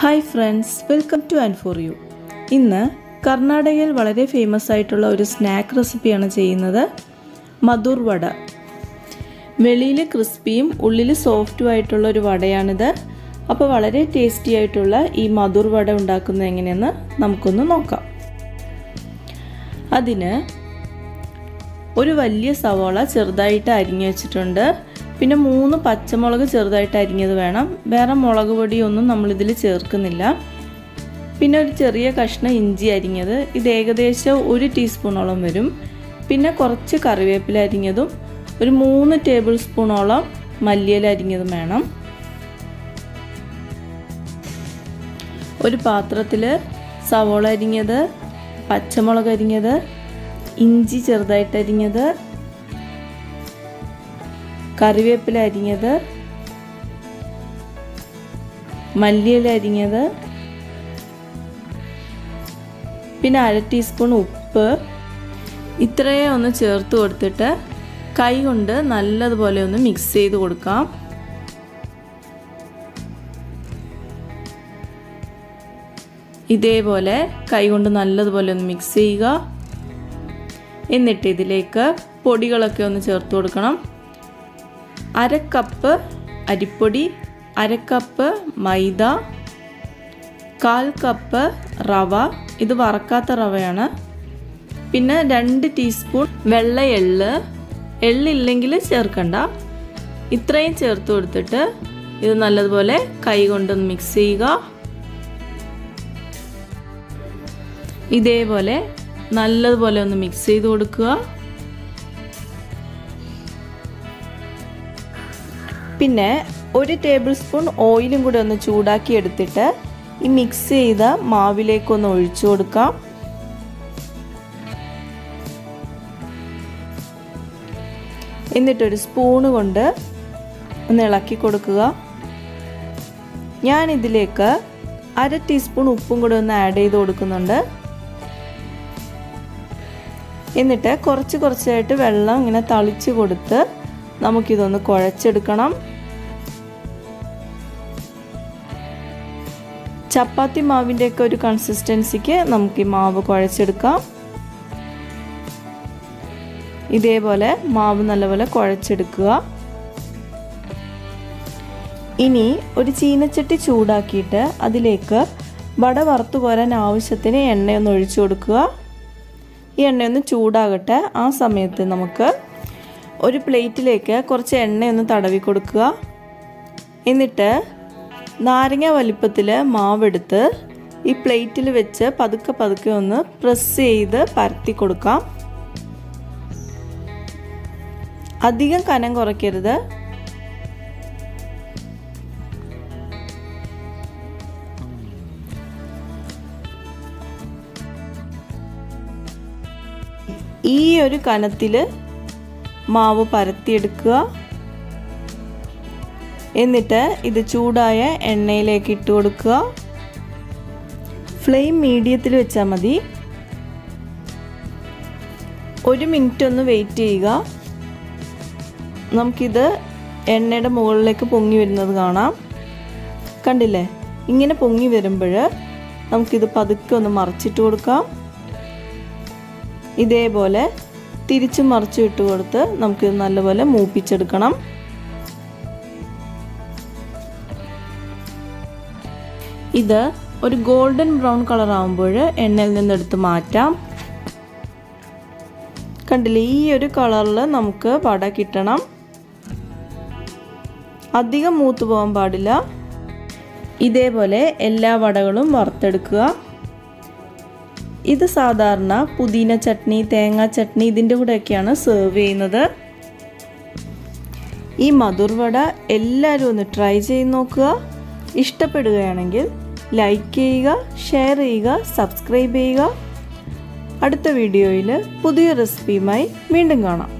Hi friends welcome to and for you ഇന്ന് കർണാടകയിൽ വളരെ ഫേമസ് ആയിട്ടുള്ള ഒരു സ്നാക്ക് റെസിപ്പിയാണ് ചെയ്യുന്നത് മധുർ വട. വെളിയിൽ ക്രിസ്പിയും ഉള്ളിൽ സോഫ്റ്റും ആയിട്ടുള്ള ഒരു വടയാണിത്. അപ്പോൾ വളരെ ടേസ്റ്റി ആയിട്ടുള്ള ഈ മധുർ വട ഉണ്ടാക്കുന്നത് എങ്ങനെയെന്ന് നമുക്കൊന്ന് നോക്കാം. അതിന് ഒരു വലിയ സവോള ചെറുതായിട്ട് അരിഞ്ഞു വെച്ചിട്ടുണ്ട്. പിന്നെ മൂന്ന് പച്ചമുളക് ചെറുതായിട്ട് അരിഞ്ഞത് വേണം. വേറെ മുളക് പൊടിയൊന്നും നമ്മളിതിൽ ചേർക്കുന്നില്ല. പിന്നെ ഒരു ചെറിയ കഷ്ണം ഇഞ്ചി അരിഞ്ഞത്. ഇത് ഏകദേശം ഒരു ടീസ്പൂണോളം വരും. പിന്നെ കുറച്ച് കറിവേപ്പില അരിഞ്ഞതും ഒരു മൂന്ന് ടേബിൾ സ്പൂണോളം മല്ലിയില അരിഞ്ഞതും വേണം. ഒരു പാത്രത്തിൽ സവോള അരിഞ്ഞത് പച്ചമുളക് അരിഞ്ഞത് ഇഞ്ചി ചെറുതായിട്ട് അരിഞ്ഞത് കറിവേപ്പില അരിഞ്ഞത് മല്ലിയില അരിഞ്ഞത് പിന്നെ അര ടീസ്പൂൺ ഉപ്പ്. ഇത്രയേ ഒന്ന് ചേർത്ത് കൊടുത്തിട്ട് കൈ കൊണ്ട് നല്ലതുപോലെ ഒന്ന് മിക്സ് ചെയ്ത് കൊടുക്കാം. ഇതേപോലെ കൈ കൊണ്ട് നല്ലതുപോലെ ഒന്ന് മിക്സ് ചെയ്യുക. എന്നിട്ട് ഇതിലേക്ക് പൊടികളൊക്കെ ഒന്ന് ചേർത്ത് കൊടുക്കണം. അര കപ്പ് അരിപ്പൊടി അര കപ്പ് മൈദ കാൽ കപ്പ് റവ. ഇത് വറക്കാത്ത റവയാണ്. പിന്നെ രണ്ട് ടീസ്പൂൺ വെള്ള എള്ള്. എള്ളില്ലെങ്കിൽ ചേർക്കണ്ട. ഇത്രയും ചേർത്ത് കൊടുത്തിട്ട് ഇത് നല്ലതുപോലെ കൈ കൊണ്ടൊന്ന് മിക്സ് ചെയ്യുക. ഇതേപോലെ നല്ലതുപോലെ ഒന്ന് മിക്സ് ചെയ്ത് കൊടുക്കുക. പിന്നെ ഒരു ടേബിൾ സ്പൂൺ ഓയിലും കൂടി ഒന്ന് ചൂടാക്കി എടുത്തിട്ട് ഈ മിക്സ് ചെയ്ത മാവിലേക്കൊന്ന് ഒഴിച്ചു കൊടുക്കാം. എന്നിട്ടൊരു സ്പൂണ് കൊണ്ട് ഒന്ന് ഇളക്കി കൊടുക്കുക. ഞാൻ ഇതിലേക്ക് അര ടീസ്പൂൺ ഉപ്പും കൂടെ ഒന്ന് ആഡ് ചെയ്ത് കൊടുക്കുന്നുണ്ട്. എന്നിട്ട് കുറച്ച് കുറച്ചായിട്ട് വെള്ളം ഇങ്ങനെ തളിച്ച് കൊടുത്ത് നമുക്കിതൊന്ന് കുഴച്ചെടുക്കണം. ചപ്പാത്തി മാവിന്റെയൊക്കെ ഒരു കൺസിസ്റ്റൻസിക്ക് നമുക്ക് ഈ മാവ് കുഴച്ചെടുക്കാം. ഇതേപോലെ മാവ് നല്ലപോലെ കുഴച്ചെടുക്കുക. ഇനി ഒരു ചീനച്ചട്ടി ചൂടാക്കിയിട്ട് അതിലേക്ക് വട വറുത്തു കോരാൻ ആവശ്യത്തിന് എണ്ണയൊന്ന് ഒഴിച്ചു കൊടുക്കുക. ഈ എണ്ണയൊന്ന് ചൂടാകട്ടെ. ആ സമയത്ത് നമുക്ക് ഒരു പ്ലേറ്റിലേക്ക് കുറച്ച് എണ്ണയൊന്ന് തടവി കൊടുക്കുക. എന്നിട്ട് നാരങ്ങ വലിപ്പത്തിൽ മാവെടുത്ത് ഈ പ്ലേറ്റിൽ വെച്ച് പതുക്കെ പതുക്കെ ഒന്ന് പ്രസ് ചെയ്ത് പരത്തി കൊടുക്കാം. അധികം കനം കുറയ്ക്കരുത്. ഈ ഒരു കനത്തിൽ മാവ് പരത്തിയെടുക്കുക. എന്നിട്ട് ഇത് ചൂടായ എണ്ണയിലേക്ക് ഇട്ട് കൊടുക്കുക. ഫ്ലെയിം മീഡിയത്തിൽ വെച്ചാൽ മതി. ഒരു മിനിറ്റ് ഒന്ന് വെയിറ്റ് ചെയ്യുക. നമുക്കിത് എണ്ണയുടെ മുകളിലേക്ക് പൊങ്ങി വരുന്നത് കാണാം. കണ്ടില്ലേ? ഇങ്ങനെ പൊങ്ങി വരുമ്പോൾ നമുക്കിത് പതുക്കെ ഒന്ന് മറിച്ചിട്ട് കൊടുക്കാം. ഇതേപോലെ തിരിച്ചു മറിച്ചു ഇട്ട് കൊടുത്ത് നമുക്കിത് നല്ലപോലെ മൂപ്പിച്ചെടുക്കണം. ഇത് ഒരു ഗോൾഡൻ ബ്രൗൺ കളർ ആകുമ്പോൾ എണ്ണയിൽ നിന്നെടുത്ത് മാറ്റാം. കണ്ടില്ലേ ഈ ഒരു കളറിൽ നമുക്ക് പട കിട്ടണം. അധികം മൂത്ത് പോകാൻ പാടില്ല. ഇതേപോലെ എല്ലാ വടകളും വറുത്തെടുക്കുക. ഇത് സാധാരണ പുതിന ചട്നി തേങ്ങ ചട്നി ഇതിന്റെ കൂടെയൊക്കെയാണ് സെർവ് ചെയ്യുന്നത്. ഈ മധുർവട എല്ലാവരും ഒന്ന് ട്രൈ ചെയ്ത് നോക്കുക. ഇഷ്ടപ്പെടുകയാണെങ്കിൽ ലൈക്ക് ചെയ്യുക ഷെയർ ചെയ്യുക സബ്സ്ക്രൈബ് ചെയ്യുക. അടുത്ത വീഡിയോയിൽ പുതിയ റെസിപ്പിയുമായി വീണ്ടും കാണാം.